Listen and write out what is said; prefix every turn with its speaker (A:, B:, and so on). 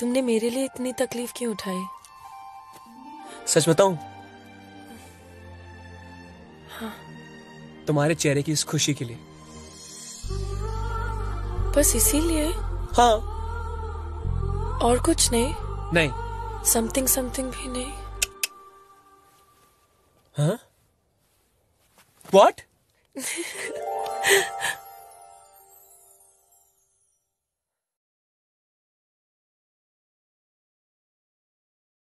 A: तुमने मेरे लिए इतनी तकलीफ़ क्यों उठाई?
B: सच बताऊँ? हाँ। तुम्हारे चेहरे की इस खुशी के लिए।
A: बस इसीलिए?
B: हाँ।
A: और कुछ नहीं?
B: नहीं।
A: समथिंग समथिंग भी नहीं।
B: हाँ? व्हाट